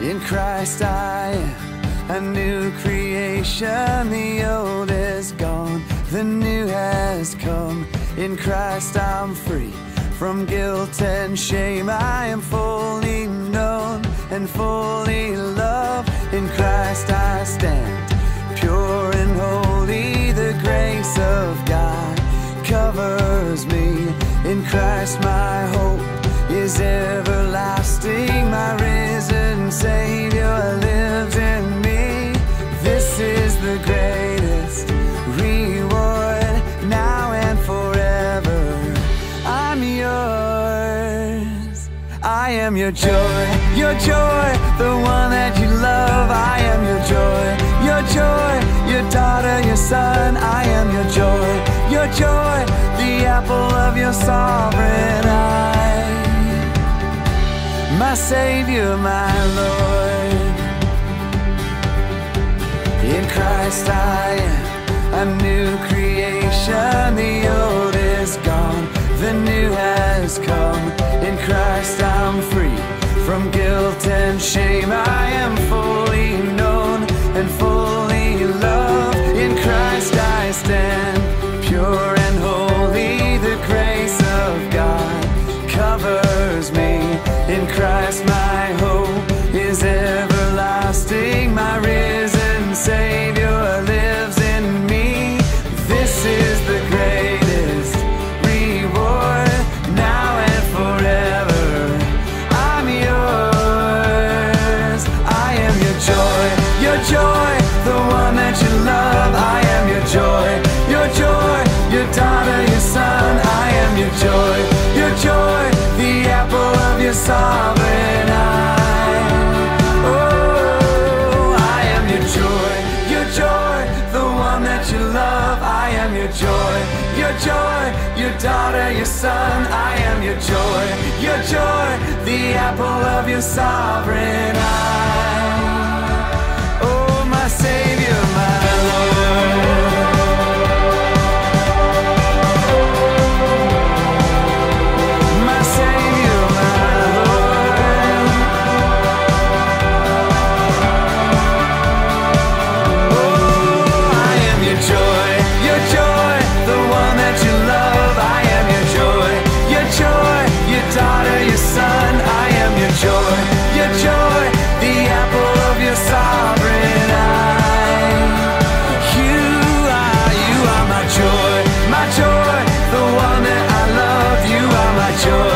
In Christ I am a new creation. The old is gone, the new has come. In Christ I'm free from guilt and shame. I am fully known and fully loved. In Christ I stand, pure and holy. The grace of God covers me. In Christ my am your joy, your joy, the one that you love. I am your joy, your joy, your daughter, your son. I am your joy, your joy, the apple of your sovereign eye. My Savior, my Lord. In Christ I am a new creation. From guilt and shame. I am joy, your daughter, your son. I am your joy, your joy, the apple of your sovereign joy,